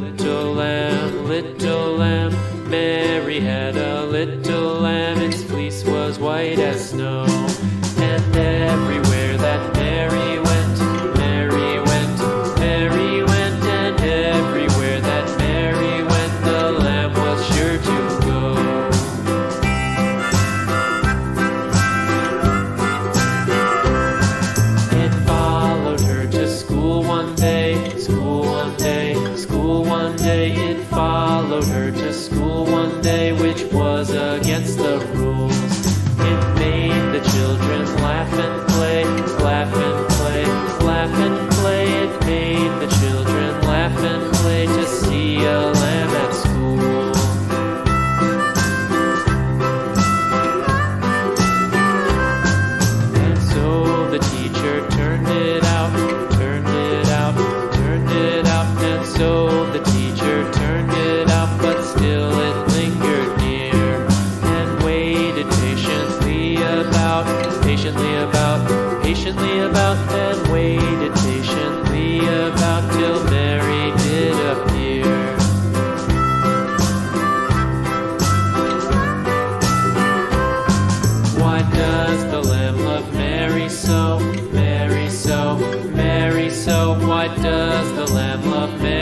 little lamb. Little lamb. Mary had a little lamb. Its fleece was white as snow. And everywhere that Mary went, Mary went, Mary went, and everywhere that Mary went, the lamb was sure to go. It followed her to school one day, school one day, followed her to school one day, which was against the rules. It made the children laugh and play, laugh and play, laugh and play. It made the children laugh and play to see a lamb at school. And so the teacher turned it out, turned it out, turned it out. And so the teacher patiently about, patiently about, and waited patiently about till Mary did appear. Why does the Lamb love Mary so? Mary so, Mary so. Why does the Lamb love Mary